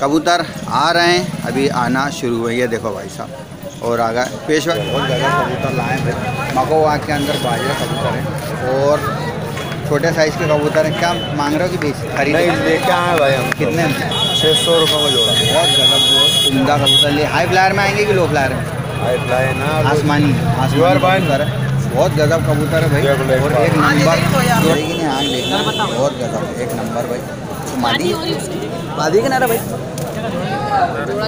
कबूतर आ रहे हैं अभी आना शुरू हुए ये देखो भाई साहब और आ गए पेशवा बहुत ज़्यादा कबूतर लाए हैं। मकोवा के अंदर बाजरा कबूतर है और छोटे साइज़ के कबूतर हैं। क्या मांग रहे हो कि बेच खरीद? नहीं लेके आए भाई हम कितने में? छः सौ रुपये में जोड़ा। बहुत गजब बहुत उमदा कबूतर लिए हाई फ्लायर में आएँगे कि लो फ्लायर में हाई फ्लाई ना आसमानी आसमानी. कबूतर है। बहुत गजब कबूतर है भाई। और एक नंबर आग देखना बहुत गजब एक नंबर भाई। तो मादी? मादी किनारा भाई।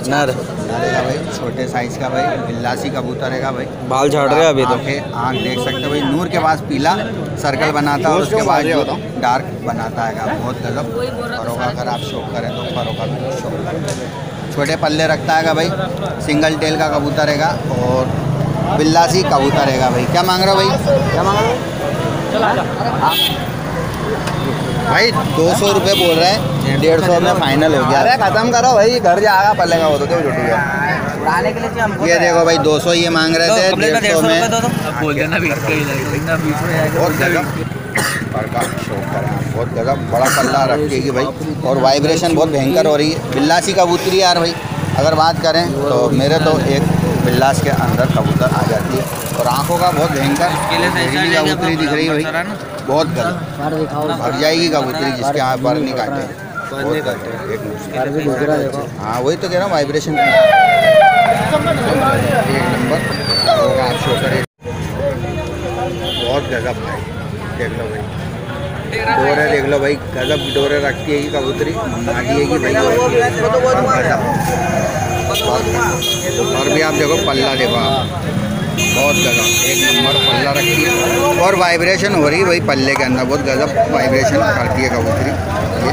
नर भाई छोटे साइज़ का भाई बिल्लासी कबूतर है भाई। बाल झाड़ रहे अभी तो। आँखें आँख देख सकते हो भाई। नूर के पास पीला सर्कल बनाता है और उसके बाद जो डार्क बनाता है बहुत गजब। फरों का अगर आप शौक करें तो फरों का भी शौक करें। छोटे पल्ले रखता है भाई। सिंगल टेल का कबूतर रहेगा और बिल्लासी कबूतर रहेगा भाई। क्या मांग रहे हो भाई? क्या मांग रहे हो भाई? दो सौ रुपये बोल रहे हैं। डेढ़ सौ में फाइनल हो गया। अरे खत्म करो भाई घर जाएगा पलेगा वो तो क्यों छुट्टी है? उड़ाने के लिए चाहिए हमको ये देखो भाई 200 ये मांग रहे थे डेढ़ सौ में। बोल देना बहुत गजब। का। बहुत गजब बड़ा पल्ला रखिएगी भाई और वाइब्रेशन बहुत भयंकर हो रही है। बिल्लासी कबूतरी यार भाई। अगर बात करें तो मेरे तो एक बिल्लास के अंदर कबूतर आ जाती है। और आँखों का बहुत भयंकर कबूतरी दिख रही है भाई। बहुत गजब। भर जाएगी कबूतरी जिसके यहाँ पर नहीं काटे हाँ? वही तो कह रहा हूँ वाइब्रेशन एक नंबर। होगा आप शो करें बहुत गजब भाई देख लो भाई। डोरे देख लो भाई। गजब डोरे रखती है कबूतरी। माटी है भाई। और और भी आप देखो पल्ला देखो आप। बहुत गजब। एक नंबर पल्ला रखती है। और वाइब्रेशन हो रही है भाई पल्ले के अंदर। बहुत गजब वाइब्रेशन करती है कबूतरी। ये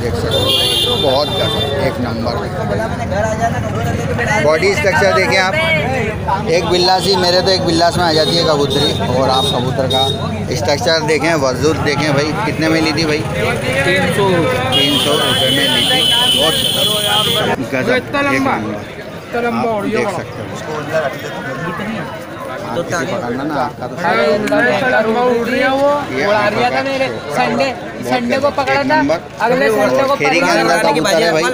देख सकते बहुत गजब। एक नंबर। बॉडी स्ट्रक्चर देखें आप। एक बिल्लासी मेरे तो एक बिल्लास में आ जाती है कबूतरी। और आप कबूतर का स्ट्रक्चर देखें, वजूद देखें भाई। कितने में ली थी भाई? तीन सौ। तीन सौ रुपये में ली थी। बहुत गजब। एक नंबर। आप देख सकते हो। हाथ से पकड़ना ना आपका तो ये आपका संडे संडे को पकड़ा था। अगले संडे को और के अंदर कबूतर है भाई।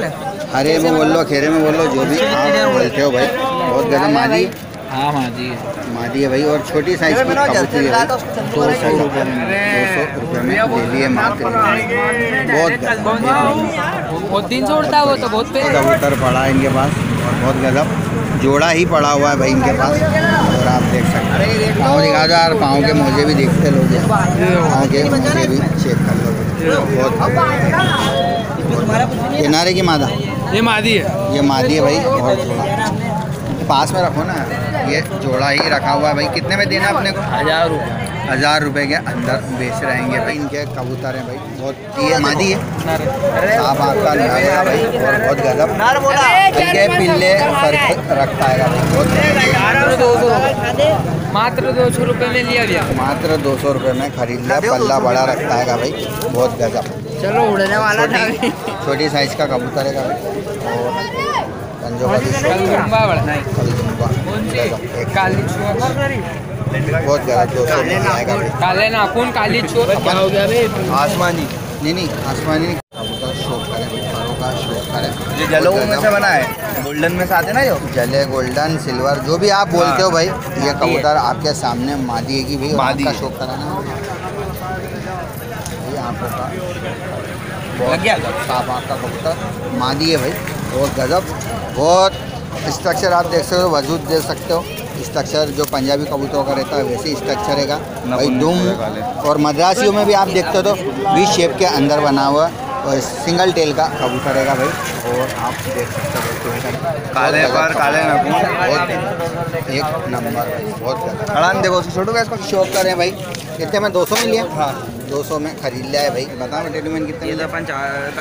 हरे में बोल लो खेरे में बोल लो जो भी आप बोलते हो भाई। बहुत गजब मादी। हाँ हाँ। जी मादी है भाई और छोटी साइज़ की कबूतरी है दो सौ रुपये में दो सौ रुपये में ले लिए। मात्र बहुत बहुत दिन से उड़ता है वो तो बहुत कबूतर पड़ा है इनके पास। बहुत गजब। जोड़ा ही पड़ा हुआ है भाई इनके पास। और आप देख सकते हैं। पाँव दिखा दो यार पाँव के मोजे भी देखते लोग पाँव के मोजे भी चेक कर लो। बहुत किनारे की मादा। ये मादी है। ये मादी है भाई और जोड़ा। पास में रखो ना। ये जोड़ा ही रखा हुआ है भाई। कितने में देना अपने को? हज़ार रुपये हज़ार रुपए के अंदर बेच रहेंगे भाई। इनके कबूतर हैं भाई। बहुत ये मादी है। साफ़ आपका नर है भाई। और बहुत गजब। इनके पिल्ले सर रखता है भाई बहुत मात्र दो सौ रुपये में लिया गया। मात्र दो सौ रुपये में खरीद लिया। पल्ला बड़ा रखता है भाई। बहुत गजब। चलो उड़ने वाला था। छोटी छोटी साइज़ का कबूतर है भाई और कल बहुत गजब दो सौ में आएगा। भाई काले नाखून काली क्या हो गया भाई आसमानी। नहीं नहीं आसमानी नहीं। कबूतर शौक करें फरों का शौक करें। ये जलो में से बना है? गोल्डन में से आते ना जो जले गोल्डन सिल्वर जो भी आप बोलते हो भाई ये कबूतर आपके सामने मादी है कि भाई मादी। का है। शौक कराना ये आँखों का लग गया? साफ़ आँख का कबूतर। मादी है भाई बहुत गजब बहुत स्ट्रक्चर आप देख सकते हो वजूद दे सकते हो। स्ट्रक्चर जो पंजाबी कबूतरों का रहता है वैसे ही स्ट्रक्चर है भाई दुम और मद्रासियों में भी आप देखते हो तो वी शेप के अंदर बना हुआ और सिंगल टेल का कबूतर है भाई। और आप देख सकते हो तो काले पर काले कबूतर। बहुत एक नंबर भाई बहुत अड़ान देखो छोटू का इसको शौक करें भाई। कितने में? 200 में लिया हाँ। 200 में खरीद लिया है भाई। बताओ मैं टेलीमैन कितने में? लिया?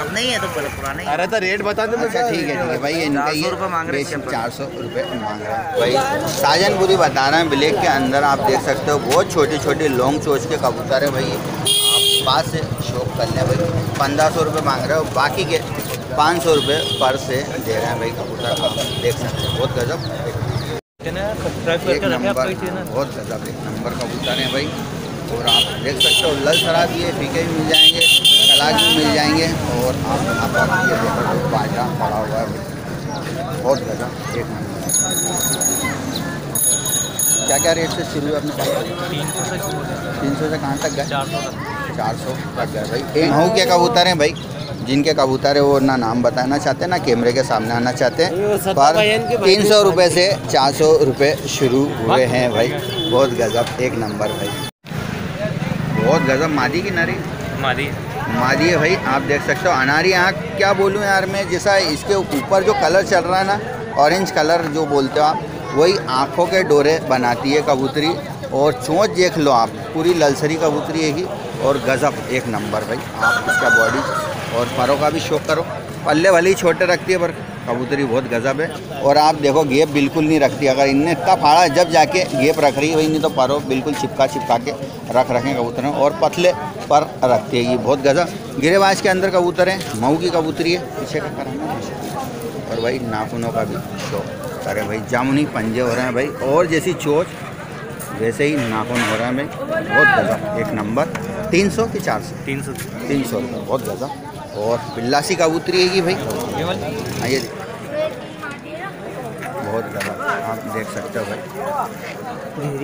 अब नहीं है तो पुराना अरे तो रेट बता दो अच्छा ठीक है ठीक है भाई इनका ये रुपये मांग रहे हैं चार सौ रुपये मांग रहे हैं। भाई साजनपुरी बता रहे हैं ब्लैक के अंदर आप देख सकते हो बहुत छोटे छोटे लॉन्ग चोच के कबूतर है भाई। आप पास से शौक कर लें भाई। पंद्रह सौ रुपये मांग रहे हो बाकी के पाँच सौ रुपये पर से दे रहे हैं भाई कबूतर। आप देख सकते हो बहुत गजब। एक नंबर बहुत गजब एक नंबर कबूतर है भाई। और आप देख सकते हो लल शराब है फीके भी मिल जाएँगे कलाक भी मिल जाएँगे और आप यहाँ पर ये बाजरा पड़ा हुआ है। बहुत ज़्यादा एक क्या क्या रेट से शुरू है अपने तीन सौ से कहाँ तक गए? चार सौ तक। गए भाई। महू के कबूतर हैं भाई? जिनके कबूतर है वो ना नाम बताना चाहते हैं ना कैमरे के सामने आना चाहते हैं। पर तीन सौ रुपये से चार सौ रुपये शुरू हुए हैं भाई। बहुत गजब एक नंबर भाई। बहुत गजब। मादी की नारी। मादी। मादी है भाई आप देख सकते हो। अनारी आँख क्या बोलूँ यार मैं जैसा इसके ऊपर जो कलर चल रहा है ना ऑरेंज कलर जो बोलते हो आप वही आँखों के डोरे बनाती है कबूतरी। और चोंच देख लो आप पूरी ललसरी कबूतरी है ही और गज़ब एक नंबर भाई आप इसका बॉडी और परों का भी शौक करो। पल्ले भले ही छोटे रखती है पर। कबूतरी बहुत गज़ब है। और आप देखो गेप बिल्कुल नहीं रखती। अगर इनने इतना फाड़ा है, जब जाके गेप रख रही है वही नहीं तो परों बिल्कुल चिपका चिपका के रख रखें कबूतर और पतले पर रखती है। ये बहुत गज़ब। गिरेबाज के अंदर कबूतर हैं मऊ की कबूतरी है। पीछे का कराना और भाई नाखूनों का भी शौक। अरे भाई जामुनी पंजे हो रहे हैं भाई। और जैसी चोच वैसे ही नाखून हो रहा है भाई। बहुत गज़ब। एक नंबर। तीन सौ कि चार सौ। तीन सौ। तीन सौ रुपये बहुत गज़ब। और बिल्लासी कबूतरी है कि भाई। ये वाली? हाँ ये बहुत गज़ब आप देख सकते हो भाई।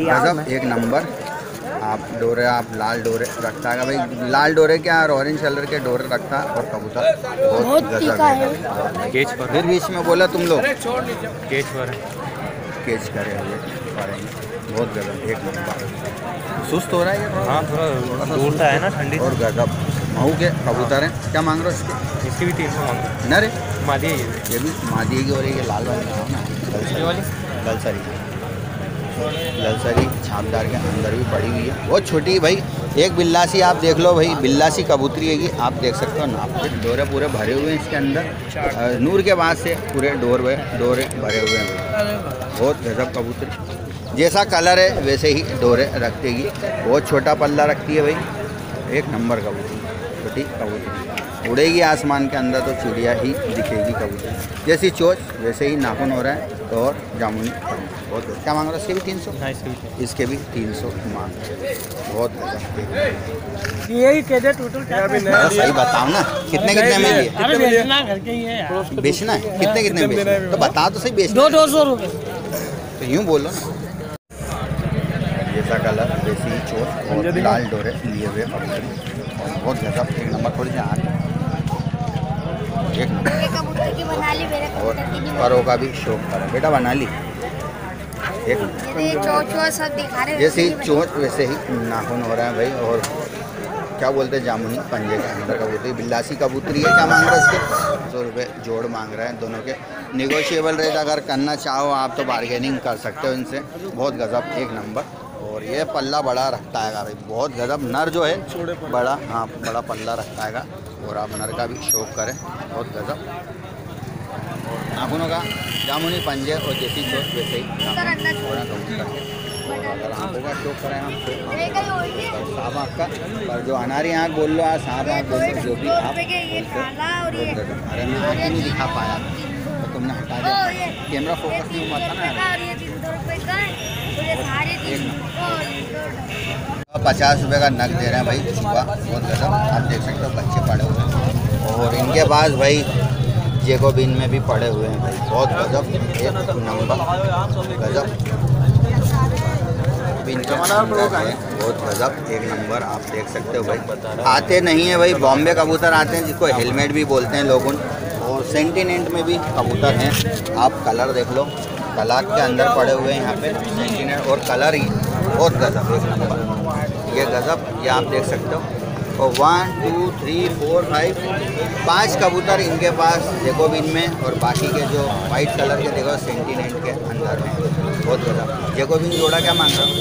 गज़ब एक नंबर। आप डोरे आप लाल डोरे रखता है। भाई लाल डोरे क्या और ऑरेंज कलर के डोरे रखता है और कबूतर बहुत गज़ब है। केच पर। फिर बीच में बोला तुम लोग। केच पर केच करे हुए बहुत गज़ब एक नंबर। सुस्त हो रहा है ये थोड़ा? हाँ थोड़ा दूर है ना ठंडी। और गज़ब। महू के कबूतर हैं क्या मांग रहे हो इसके? इसकी भी तीन सौ मांगो न रे? मादी है ये। भी मादी की और ये लाल वाली है ना? ये वाली? ललसरी ललसरी छापदार के अंदर भी पड़ी हुई है। बहुत छोटी भाई। एक बिल्लासी आप देख लो भाई। बिल्लासी कबूतरी है कि आप देख सकते हो नाप के डोरे पूरे भरे हुए हैं इसके अंदर। नूर के बाद से पूरे डोर डोरे भरे हुए हैं। बहुत गजब कबूतरी। जैसा कलर है वैसे ही डोरे रखतेगी बहुत छोटा पल्ला रखती है भाई। एक नंबर कबूतरी। छोटी कबूतरी उड़ेगी आसमान के अंदर तो चिड़िया ही दिखेगी कबूतरी। जैसी चोच वैसे ही नाखून हो रहा है तो और जामुनी। बहुत good। क्या मांग रहा है? इसके भी तीन सौ? हाँ इसकी भी तीन सौ। मांग बहुत गजब यही कह दे टोटल क्या सही बताओ ना कितने कितने में लिए बेचना घर के ही है बेचना है? कितने कितने में बेचना तो बता तो सही बेचना दो दो सौ रुपए। तो यूँ बोलो ना। जैसा कलर वैसी ही चोट और लाल डोरे लिए हुए कबूतरी और बहुत गजब एक नंबर थोड़ी सी आँख एक नंबर और परों का भी शौक करा। बेटा बना ली एक नंबर बनी। ये चोच वोच सब दिखा रहे जैसे ही वैसे चोट वैसे ही नाखून हो रहा है भाई और क्या बोलते हैं जामुनी पंजे के अंदर कबूतरी बिल्लासी कबूतरी है क्या मांग रहा है इसके? सौ रुपये जोड़ मांग रहे हैं दोनों के। निगोशिएबल रेट अगर करना चाहो आप तो बार्गेनिंग कर सकते हो इनसे। बहुत गज़ब एक नंबर। ये पल्ला बड़ा रखता है भाई बहुत गज़ब नर जो है बड़ा हाँ बड़ा पल्ला रखता है और आप नर का भी शौक करें बहुत गज़ब और नाखूनों का जामुनी पंजे और जैसी चोट वैसे ही अगर आँखों का शौक करें हम तो है? सांप आँख का पर जो अनारी आँख बोल लो आज सांप आँख बोल लो जो भी आप। अरे मैं आँख ही नहीं दिखा पाया तो तुमने हटा दिया। कैमरा फोकस नहीं हुआ था ना? पचास रुपए का नग दे रहे हैं भाई छुपा बहुत गजब। आप देख सकते हो बच्चे पड़े हुए हैं। और इनके पास भाई जेकोबिन में भी पड़े हुए हैं भाई। बहुत गजब एक नंबर। गजब। बिन का अंदर है, बहुत गजब एक नंबर आप देख सकते हो भाई। आते नहीं है भाई बॉम्बे कबूतर आते हैं जिसको हेलमेट भी बोलते हैं लोगों और सेंटिनेंट में भी कबूतर हैं। आप कलर देख लो। कलाक के अंदर पड़े हुए हैं यहाँ पे। सेंटिनेंट और कलर ही। बहुत गजब एक नंबर। ये गजब ये आप देख सकते हो। और one two three four five पाँच कबूतर इनके पास देखो भी इनमें और बाकी के जो वाइट कलर के देखो सेंटिनेंट के अंदर हैं बहुत गजब। जेको भी जोड़ा क्या मांग रहा हूँ?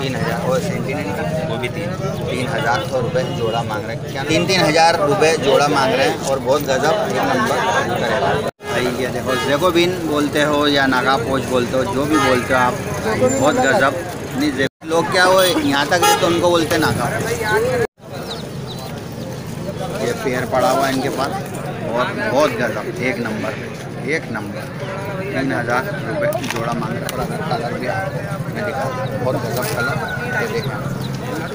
तीन हज़ार। और सेंटिनेंट का? वो भी तीन। तीन हज़ार सौ रुपये जोड़ा मांग रहे हैं। क्या तीन तीन हज़ार रुपये जोड़ा मांग रहे हैं और बहुत गजब एक नंबर है भाई ये देखो। जेकोबिन बोलते हो या नागा पोच बोलते हो जो भी बोलते हो आप बहुत गजब। लोग क्या वो यहाँ तक तो उनको बोलते ना पोच। ये पेड़ पड़ा हुआ इनके पास। और बहुत गजब। एक नंबर एक नंबर। तीन हज़ार रुपये जोड़ा मांग रहा है। कलर भी मैं दिखा बहुत गजब कलर। ये देखा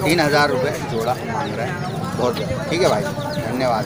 तीन हज़ार रुपये जोड़ा मांग रहा है। बहुत ठीक है भाई। धन्यवाद।